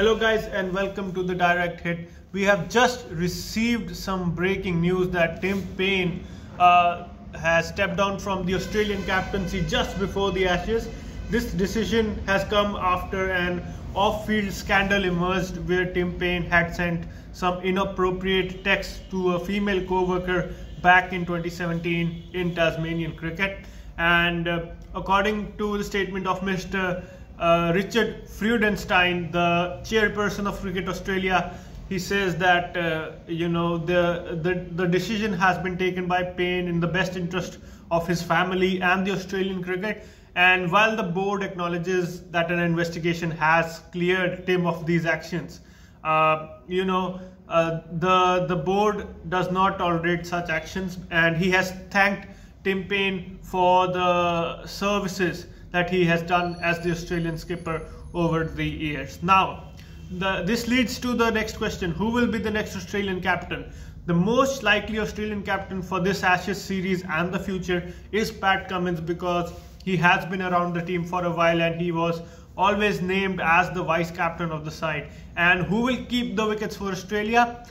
Hello guys and welcome to the Direct Hit. We have just received some breaking news that Tim Paine uh, has stepped down from the Australian captaincy just before the Ashes. This decision has come after an off-field scandal emerged where Tim Paine had sent some inappropriate text to a female co-worker back in 2017 in Tasmanian cricket. And uh, according to the statement of Mr uh, Richard Freudenstein, the chairperson of Cricket Australia, he says that uh, you know the, the the decision has been taken by Paine in the best interest of his family and the Australian cricket. And while the board acknowledges that an investigation has cleared Tim of these actions, uh, you know uh, the the board does not tolerate such actions, and he has thanked Tim Paine for the services that he has done as the Australian skipper over the years. Now, the, this leads to the next question. Who will be the next Australian captain? The most likely Australian captain for this Ashes series and the future is Pat Cummins because he has been around the team for a while and he was always named as the vice captain of the side. And who will keep the wickets for Australia?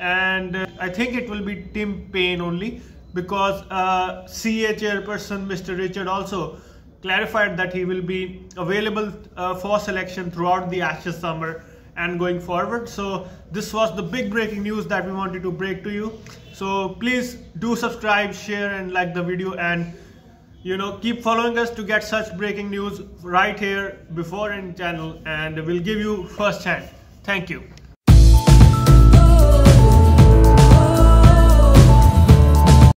And uh, I think it will be Tim Paine only because uh, CA chairperson Mr. Richard also clarified that he will be available uh, for selection throughout the Ashes summer and going forward. So this was the big breaking news that we wanted to break to you. So please do subscribe, share and like the video and you know keep following us to get such breaking news right here before in channel and we'll give you first hand. Thank you.